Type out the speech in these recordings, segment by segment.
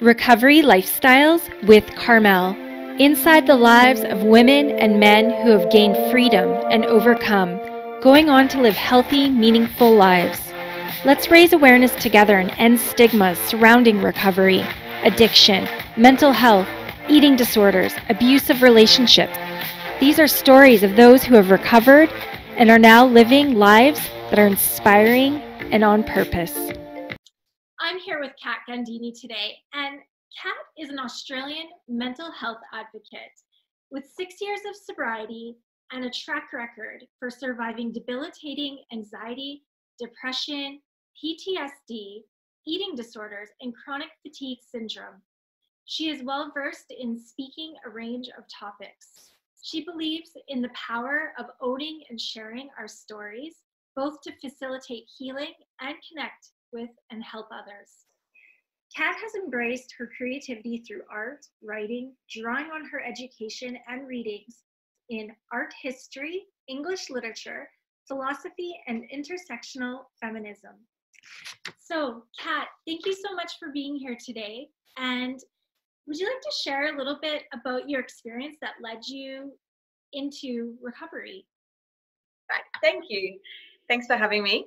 Recovery Lifestyles with Carmel. Inside the lives of women and men who have gained freedom and overcome, going on to live healthy, meaningful lives. Let's raise awareness together and end stigmas surrounding recovery, addiction, mental health, eating disorders, abusive relationships. These are stories of those who have recovered and are now living lives that are inspiring and on purpose. I'm here with Cat Gandini today, and Cat is an Australian mental health advocate with six years of sobriety and a track record for surviving debilitating anxiety, depression, PTSD, eating disorders, and chronic fatigue syndrome. She is well versed in speaking a range of topics. She believes in the power of owning and sharing our stories, both to facilitate healing and connect with and help others. Cat has embraced her creativity through art, writing, drawing on her education and readings in art history, English literature, philosophy, and intersectional feminism. So, Cat, thank you so much for being here today. And would you like to share a little bit about your experience that led you into recovery? Right. Thank you. Thanks for having me.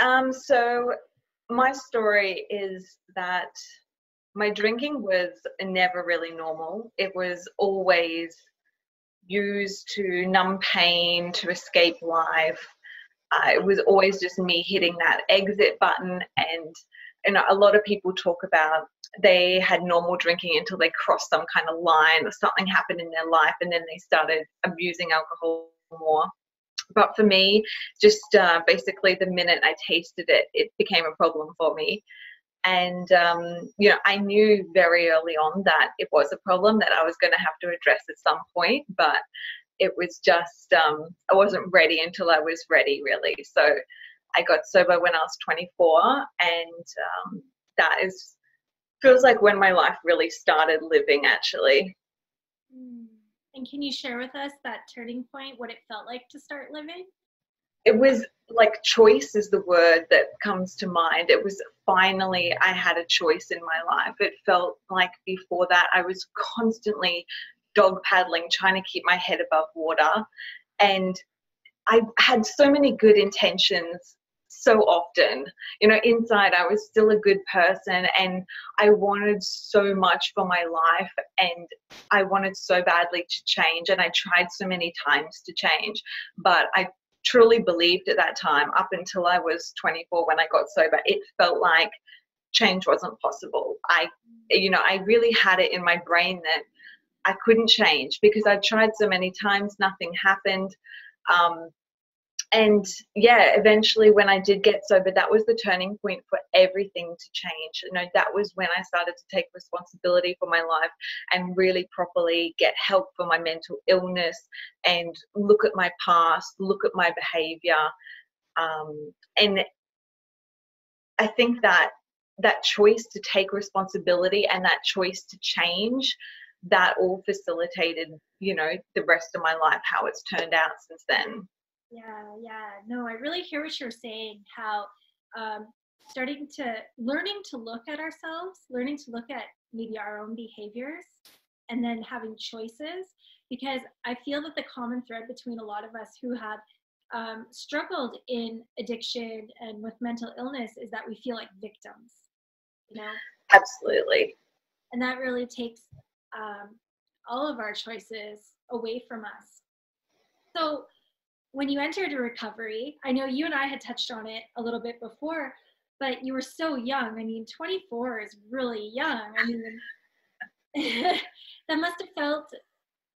Um, so, my story is that my drinking was never really normal. It was always used to numb pain, to escape life. Uh, it was always just me hitting that exit button. And, and a lot of people talk about they had normal drinking until they crossed some kind of line or something happened in their life and then they started abusing alcohol more but for me, just uh, basically the minute I tasted it, it became a problem for me. And, um, you know, I knew very early on that it was a problem that I was going to have to address at some point, but it was just, um, I wasn't ready until I was ready, really. So I got sober when I was 24, and um, that is, feels like when my life really started living, actually. Mm. And can you share with us that turning point, what it felt like to start living? It was like choice is the word that comes to mind. It was finally I had a choice in my life. It felt like before that I was constantly dog paddling, trying to keep my head above water. And I had so many good intentions so often. You know, inside I was still a good person and I wanted so much for my life and I wanted so badly to change and I tried so many times to change. But I truly believed at that time, up until I was 24 when I got sober, it felt like change wasn't possible. I, you know, I really had it in my brain that I couldn't change because I tried so many times, nothing happened. Um, and yeah eventually when i did get sober that was the turning point for everything to change. You know that was when i started to take responsibility for my life and really properly get help for my mental illness and look at my past look at my behavior. Um, and i think that that choice to take responsibility and that choice to change that all facilitated you know the rest of my life how it's turned out since then yeah, yeah. No, I really hear what you're saying. How um, starting to learning to look at ourselves, learning to look at maybe our own behaviors, and then having choices. Because I feel that the common thread between a lot of us who have um, struggled in addiction and with mental illness is that we feel like victims. You know. Absolutely. And that really takes um, all of our choices away from us. So when you entered a recovery, I know you and I had touched on it a little bit before, but you were so young. I mean, 24 is really young. I mean, that must have felt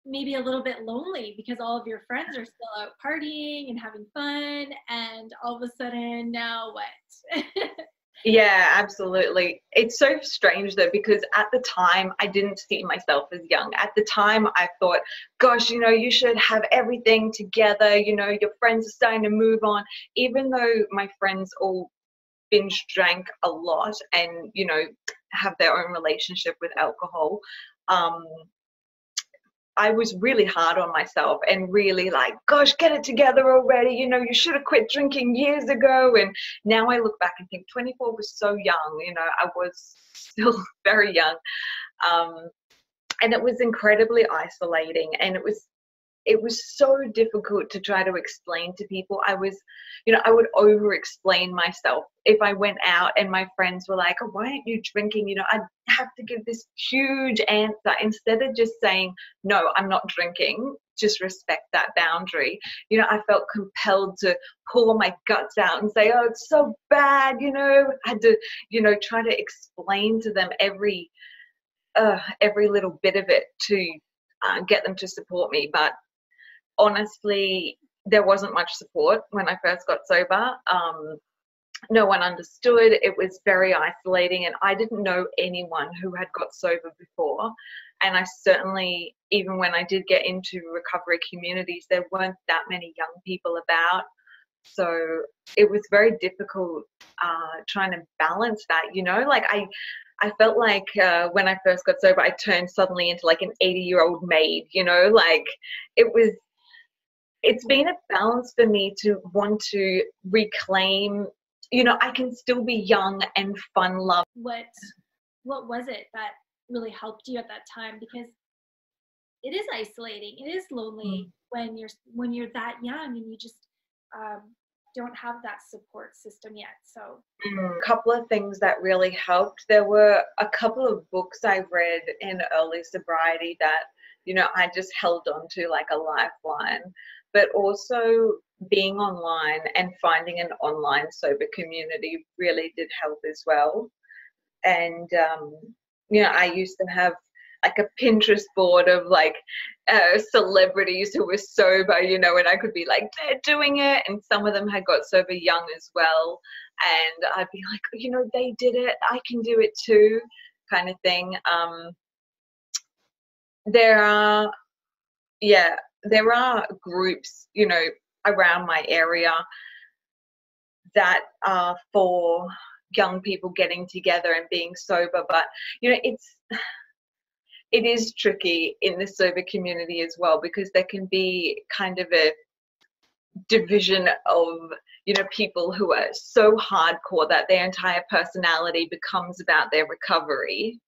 maybe a little bit lonely because all of your friends are still out partying and having fun, and all of a sudden, now what? Yeah, absolutely. It's so strange though, because at the time I didn't see myself as young. At the time I thought, gosh, you know, you should have everything together. You know, your friends are starting to move on. Even though my friends all binge drank a lot and, you know, have their own relationship with alcohol, um, I was really hard on myself and really like, gosh, get it together already. You know, you should have quit drinking years ago. And now I look back and think 24 was so young. You know, I was still very young. Um, and it was incredibly isolating and it was it was so difficult to try to explain to people. I was, you know, I would over explain myself. If I went out and my friends were like, oh, why aren't you drinking? You know, I'd have to give this huge answer instead of just saying, no, I'm not drinking. Just respect that boundary. You know, I felt compelled to pull my guts out and say, oh, it's so bad. You know, I had to, you know, try to explain to them every, uh, every little bit of it to uh, get them to support me. But honestly, there wasn't much support when I first got sober. Um, no one understood. It was very isolating, and I didn't know anyone who had got sober before. And I certainly, even when I did get into recovery communities, there weren't that many young people about. So it was very difficult uh, trying to balance that, you know. Like I, I felt like uh, when I first got sober, I turned suddenly into like an 80 year old maid, you know, like it was it's been a balance for me to want to reclaim you know i can still be young and fun love. What what was it that really helped you at that time? Because it is isolating. It is lonely mm. when you're when you're that young and you just um, don't have that support system yet. So mm. a couple of things that really helped. There were a couple of books i read in early sobriety that you know i just held on to like a lifeline but also being online and finding an online sober community really did help as well. And, um, you know, I used to have like a Pinterest board of like uh, celebrities who were sober, you know, and I could be like, they're doing it. And some of them had got sober young as well. And I'd be like, you know, they did it, I can do it too, kind of thing. Um, there are, yeah, there are groups, you know, around my area that are for young people getting together and being sober but you know it's it is tricky in the sober community as well because there can be kind of a division of you know people who are so hardcore that their entire personality becomes about their recovery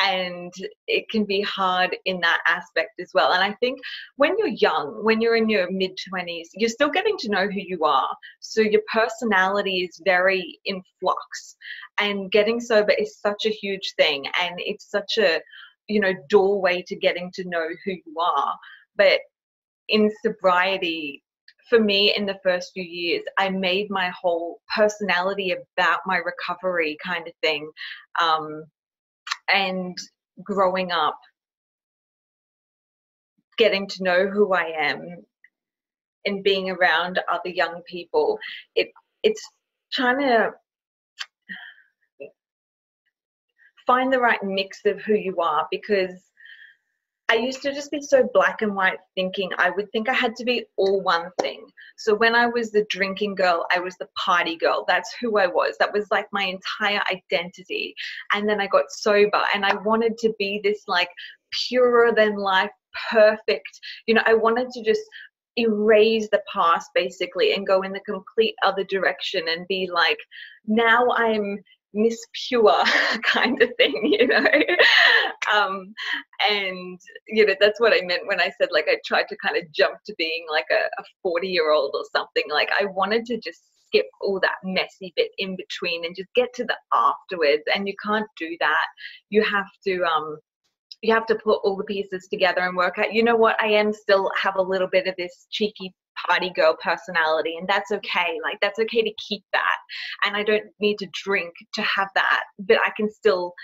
and it can be hard in that aspect as well. And I think when you're young, when you're in your mid 20s, you're still getting to know who you are. So your personality is very in flux. And getting sober is such a huge thing. And it's such a, you know, doorway to getting to know who you are. But in sobriety, for me in the first few years, I made my whole personality about my recovery kind of thing. Um, and growing up, getting to know who I am and being around other young people, it it's trying to find the right mix of who you are because I used to just be so black and white thinking. I would think I had to be all one thing. So when I was the drinking girl, I was the party girl. That's who I was. That was like my entire identity. And then I got sober and I wanted to be this like purer than life, perfect. You know, I wanted to just erase the past basically and go in the complete other direction and be like, now I'm Miss Pure kind of thing, you know. um, and you know that's what I meant when I said like I tried to kind of jump to being like a 40 year old or something. Like I wanted to just skip all that messy bit in between and just get to the afterwards. And you can't do that. You have to um, you have to put all the pieces together and work out you know what i am still have a little bit of this cheeky party girl personality and that's okay like that's okay to keep that and i don't need to drink to have that but i can still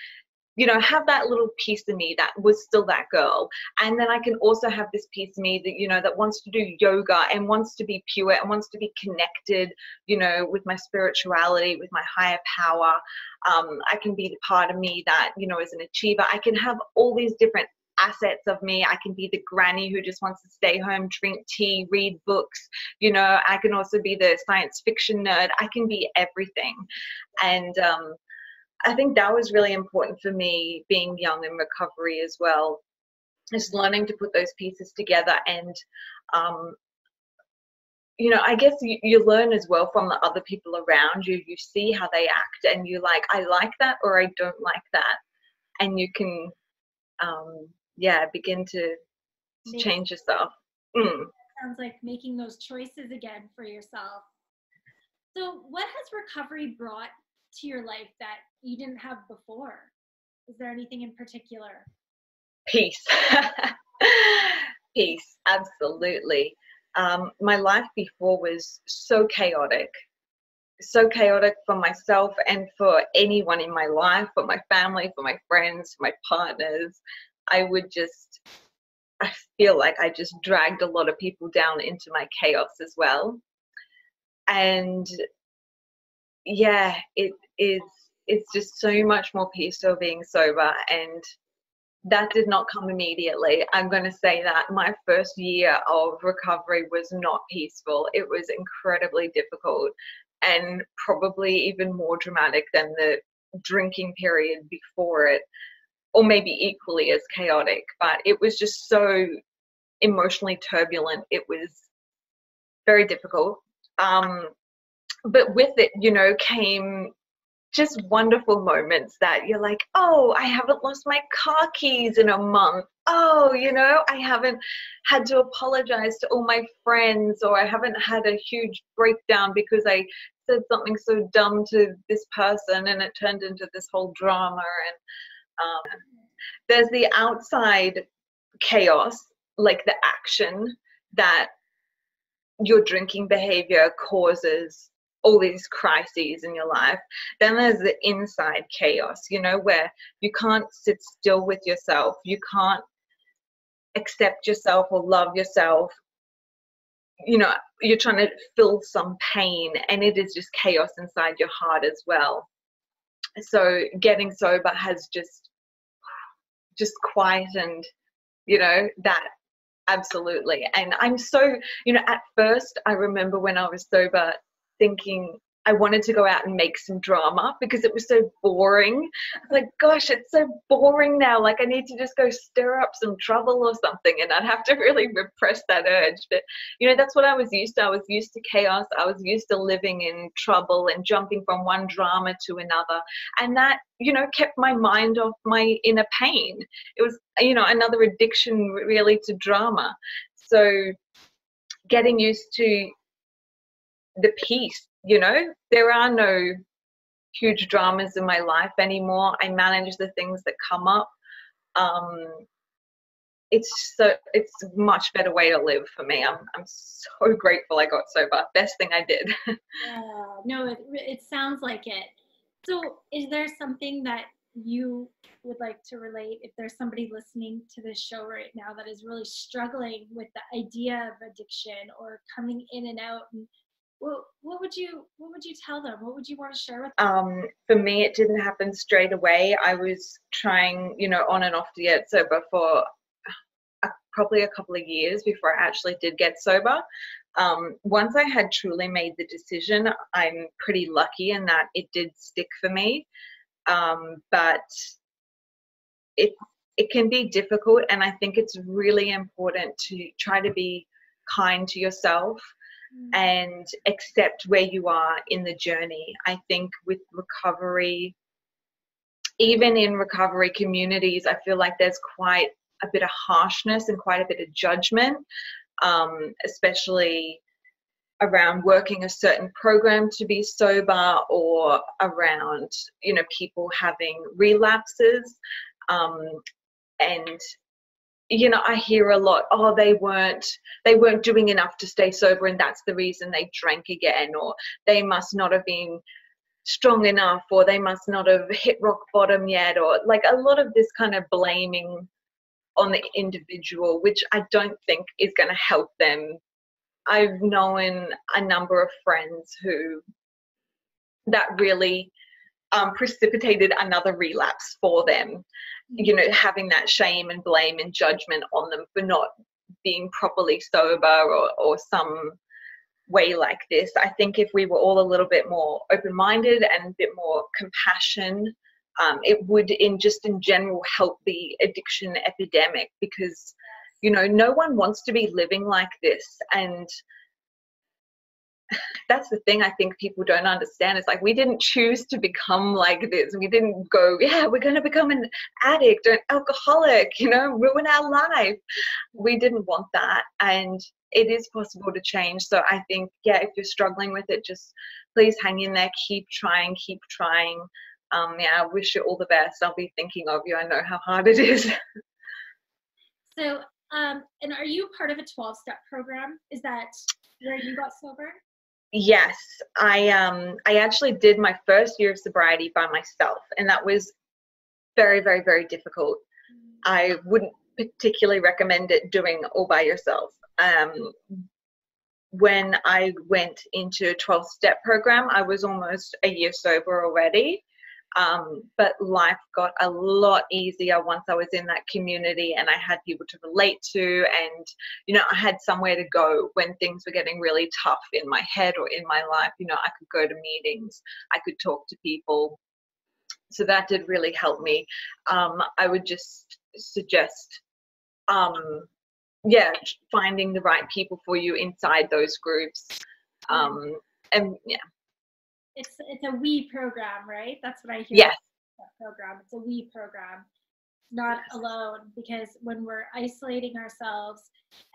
you know have that little piece of me that was still that girl and then i can also have this piece of me that you know that wants to do yoga and wants to be pure and wants to be connected you know with my spirituality with my higher power. Um, i can be the part of me that you know is an achiever. I can have all these different assets of me. I can be the granny who just wants to stay home, drink tea, read books. You know, I can also be the science fiction nerd. I can be everything. And um, I think that was really important for me being young in recovery as well. just learning to put those pieces together and um, you know, I guess you, you learn as well from the other people around you. You see how they act, and you like, I like that or I don't like that, and you can, um, yeah, begin to change yourself. Mm. Sounds like making those choices again for yourself. So, what has recovery brought to your life that you didn't have before? Is there anything in particular? Peace. Peace, absolutely. Um, my life before was so chaotic, so chaotic for myself and for anyone in my life, for my family, for my friends, for my partners. I would just, I feel like I just dragged a lot of people down into my chaos as well. And yeah, it is, it's just so much more peaceful being sober and that did not come immediately. I'm going to say that my first year of recovery was not peaceful. It was incredibly difficult and probably even more dramatic than the drinking period before it, or maybe equally as chaotic. But it was just so emotionally turbulent. It was very difficult. Um, but with it, you know, came just wonderful moments that you're like, oh, I haven't lost my car keys in a month. Oh, you know, I haven't had to apologize to all my friends, or I haven't had a huge breakdown because I said something so dumb to this person and it turned into this whole drama. And um, there's the outside chaos, like the action that your drinking behavior causes all these crises in your life. Then there's the inside chaos, you know, where you can't sit still with yourself. You can't accept yourself or love yourself. You know, you're trying to fill some pain, and it is just chaos inside your heart as well. So getting sober has just just quietened, you know, that absolutely. And I'm so, you know, at first I remember when I was sober, thinking I wanted to go out and make some drama because it was so boring. I was like, gosh, it's so boring now. Like, I need to just go stir up some trouble or something. And I'd have to really repress that urge. But, you know, that's what I was used to. I was used to chaos. I was used to living in trouble and jumping from one drama to another. And that, you know, kept my mind off my inner pain. It was, you know, another addiction really to drama. So, getting used to the peace you know there are no huge dramas in my life anymore. I manage the things that come up. Um it's so it's a much better way to live for me. I'm, I'm so grateful i got sober. Best thing i did. Yeah no it, it sounds like it. So is there something that you would like to relate if there's somebody listening to this show right now that is really struggling with the idea of addiction or coming in and out and what, what would you what would you tell them? What would you want to share with them? Um, for me it didn't happen straight away. I was trying you know on and off to get sober for a, probably a couple of years before i actually did get sober. Um, once i had truly made the decision i'm pretty lucky in that it did stick for me. Um, but it it can be difficult and i think it's really important to try to be kind to yourself Mm. and accept where you are in the journey. I think with recovery, even in recovery communities, I feel like there's quite a bit of harshness and quite a bit of judgment, um, especially around working a certain program to be sober or around you know people having relapses um, and you know i hear a lot oh they weren't they weren't doing enough to stay sober and that's the reason they drank again or they must not have been strong enough or they must not have hit rock bottom yet or like a lot of this kind of blaming on the individual which i don't think is going to help them. I've known a number of friends who that really um, precipitated another relapse for them. You know having that shame and blame and judgment on them for not being properly sober or, or some way like this. I think if we were all a little bit more open-minded and a bit more compassion um, it would in just in general help the addiction epidemic because you know no one wants to be living like this. And that's the thing I think people don't understand. It's like we didn't choose to become like this. We didn't go, yeah, we're going to become an addict or an alcoholic, you know, ruin our life. We didn't want that. And it is possible to change. So I think, yeah, if you're struggling with it, just please hang in there, keep trying, keep trying. Um, yeah, I wish you all the best. I'll be thinking of you. I know how hard it is. so, um, and are you part of a 12 step program? Is that where you got sober? Yes, I um I actually did my first year of sobriety by myself, and that was very, very, very difficult. I wouldn't particularly recommend it doing all by yourself. Um, when I went into a 12 step program, I was almost a year sober already. Um, but life got a lot easier once I was in that community and I had people to relate to, and you know, I had somewhere to go when things were getting really tough in my head or in my life. You know, I could go to meetings, I could talk to people. So that did really help me. Um, I would just suggest, um, yeah, finding the right people for you inside those groups. Um, and yeah, it's it's a we program, right? That's what I hear. Yes. Program. It's a we program, not alone. Because when we're isolating ourselves,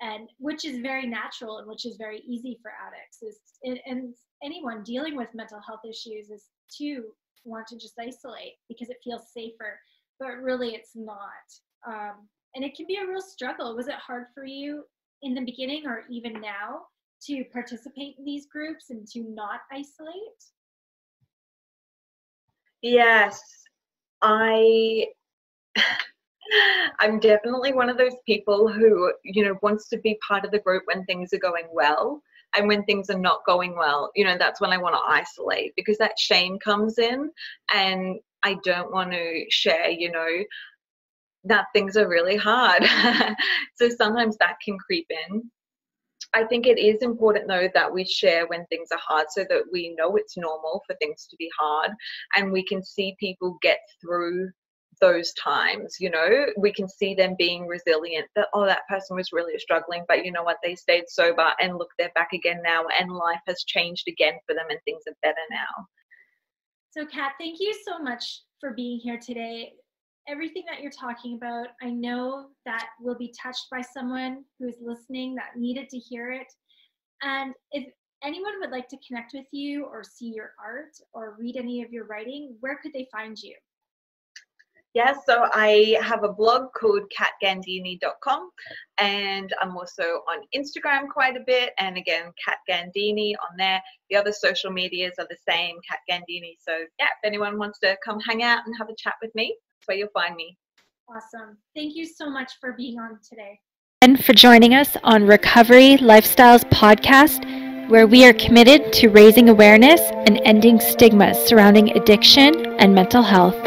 and which is very natural and which is very easy for addicts, is and anyone dealing with mental health issues is to want to just isolate because it feels safer, but really it's not. Um, and it can be a real struggle. Was it hard for you in the beginning or even now to participate in these groups and to not isolate? Yes, I I'm definitely one of those people who, you know, wants to be part of the group when things are going well. And when things are not going well, you know, that's when I want to isolate because that shame comes in and I don't want to share, you know, that things are really hard. so sometimes that can creep in. I think it is important though that we share when things are hard so that we know it's normal for things to be hard and we can see people get through those times you know? We can see them being resilient that oh that person was really struggling but you know what? They stayed sober and look they're back again now and life has changed again for them and things are better now. So cat thank you so much for being here today everything that you're talking about, I know that will be touched by someone who is listening that needed to hear it. And if anyone would like to connect with you or see your art or read any of your writing, where could they find you? Yeah, so I have a blog called catgandini.com and I'm also on Instagram quite a bit and again Cat Gandini on there. The other social medias are the same, Cat Gandini. So yeah, if anyone wants to come hang out and have a chat with me, where you'll find me. Awesome. Thank you so much for being on today. And for joining us on Recovery Lifestyles Podcast, where we are committed to raising awareness and ending stigmas surrounding addiction and mental health.